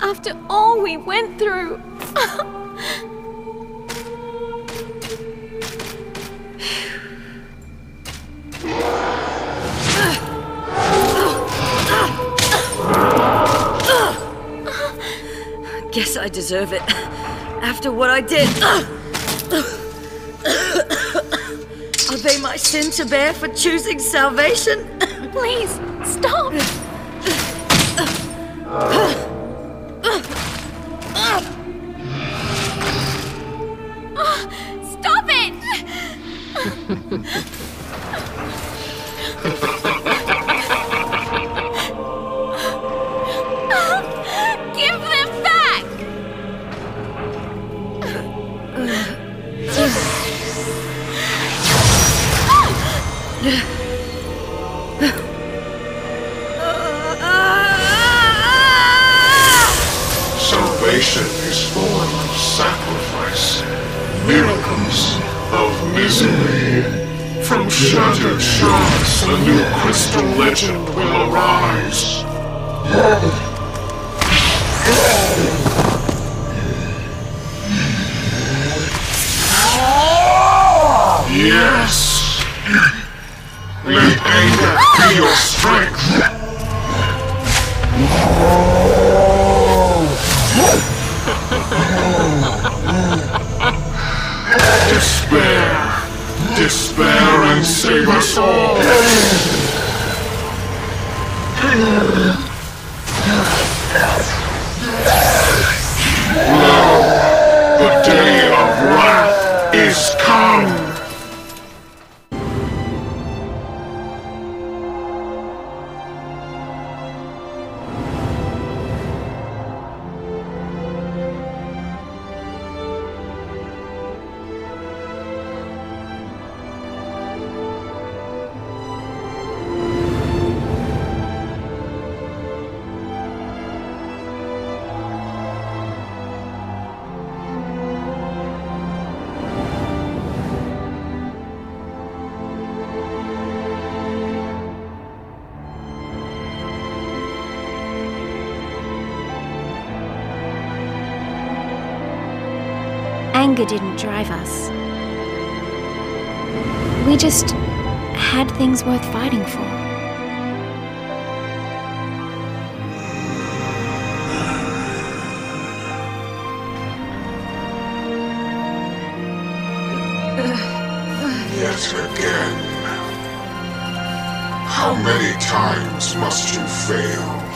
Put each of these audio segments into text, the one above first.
After all we went through. Guess I deserve it. After what I did. Are they my sin to bear for choosing salvation? Please, stop! Stop it! Salvation is born of sacrifice, miracles of misery. From shattered shards, a new crystal legend will arise. Your strength! Despair! Despair and save us all! Anger didn't drive us. We just had things worth fighting for. Yet again. How many times must you fail?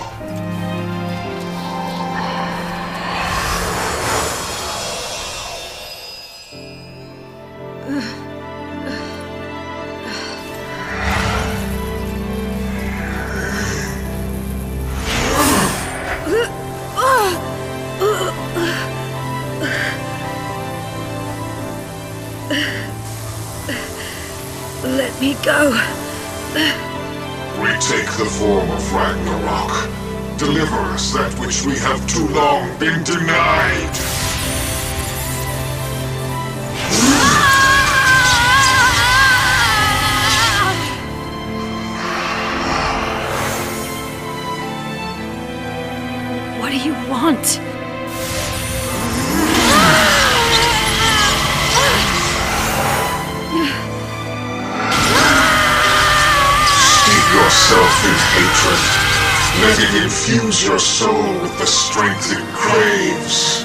Me go. We take the form of Ragnarok. Deliver us that which we have too long been denied. Yourself hatred. Let it infuse your soul with the strength it craves.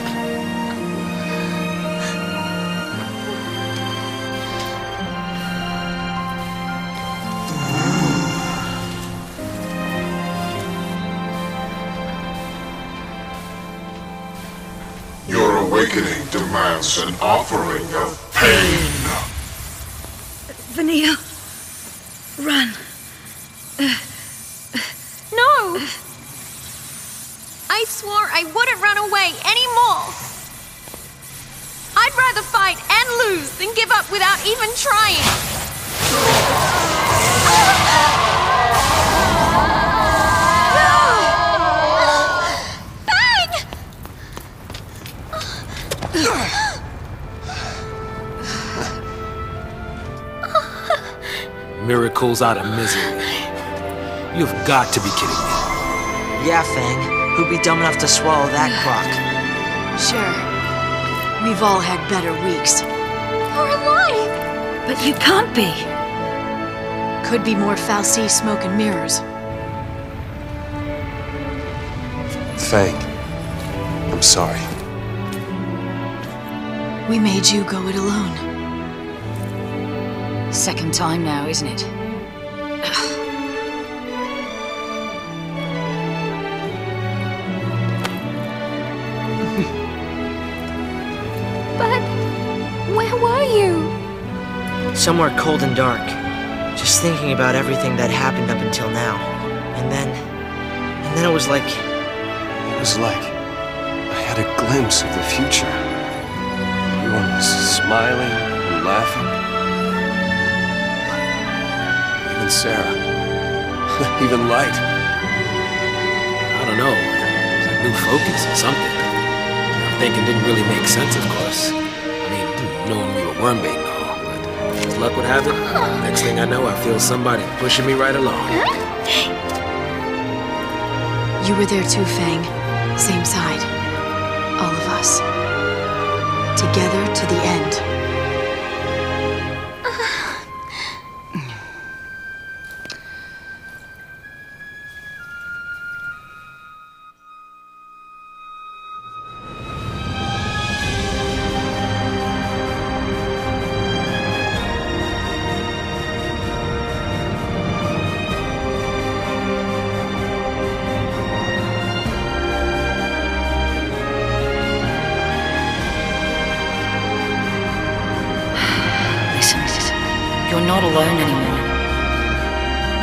Your awakening demands an offering of pain. Vanille. Run. No! I swore I wouldn't run away anymore! I'd rather fight and lose than give up without even trying! Bang! miracles out of misery. You've got to be kidding me. Yeah, Fang. Who'd be dumb enough to swallow that crock? Sure. We've all had better weeks. You're alive! But you can't be. Could be more fal'Cie smoke and mirrors. Fang, I'm sorry. We made you go it alone. Second time now, isn't it? you? Somewhere cold and dark. Just thinking about everything that happened up until now. And then... And then it was like... It was like I had a glimpse of the future. Everyone was smiling and laughing. Even Serah. Even Light. I don't know. It was a new focus or something. I'm thinking didn't really make sense, of course. I mean, knowing we were worm bait and all, but as luck would have it, next thing I know, I feel somebody pushing me right along. You were there too, Fang. Same side. All of us. Together to the end.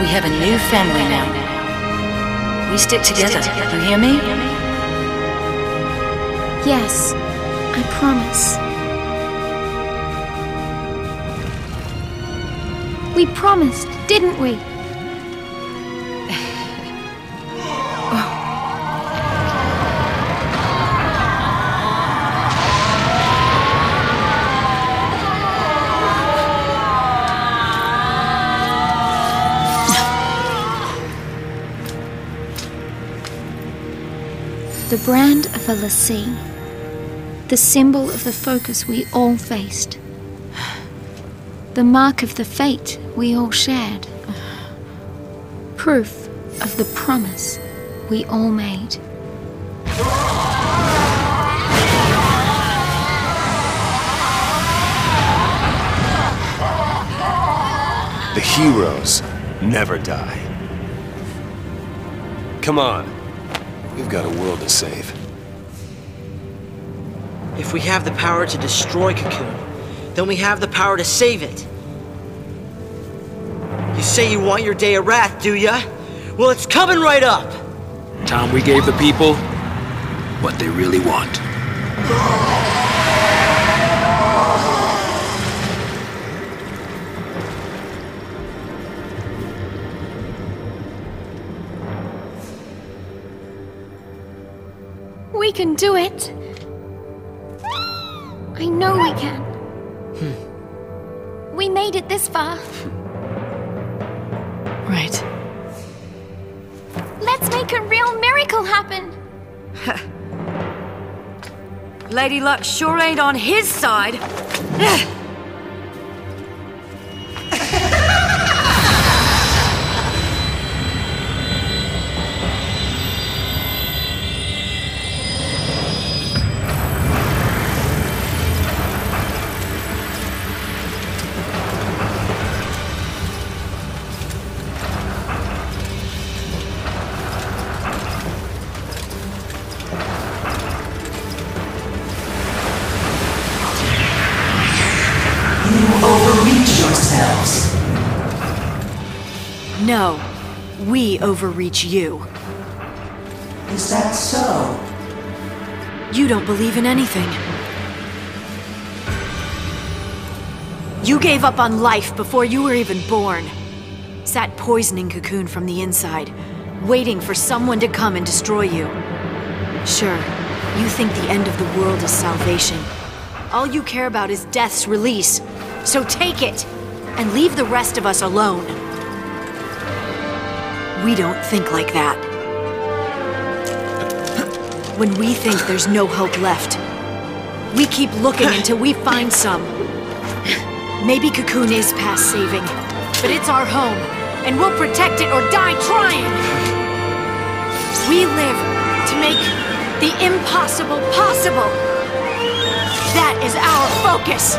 We have a new family now. We stick together, you hear me? Yes, I promise. We promised, didn't we? The brand of a l'Cie. The symbol of the focus we all faced. The mark of the fate we all shared. Proof of the promise we all made. The heroes never die. Come on. We've got a world to save. If we have the power to destroy Cocoon, then we have the power to save it. You say you want your day of wrath, do ya? Well, it's coming right up! Time we gave the people what they really want. Can do it. I know we can. Hmm. We made it this far. Right. Let's make a real miracle happen. Lady Luck sure ain't on his side. overreach you. Is that so? You don't believe in anything. You gave up on life before you were even born. Sat poisoning Cocoon from the inside, waiting for someone to come and destroy you. Sure, you think the end of the world is salvation. All you care about is death's release. So take it! and leave the rest of us alone. We don't think like that. When we think there's no hope left, we keep looking until we find some. Maybe Cocoon is past saving, but it's our home, and we'll protect it or die trying! We live to make the impossible possible! That is our focus!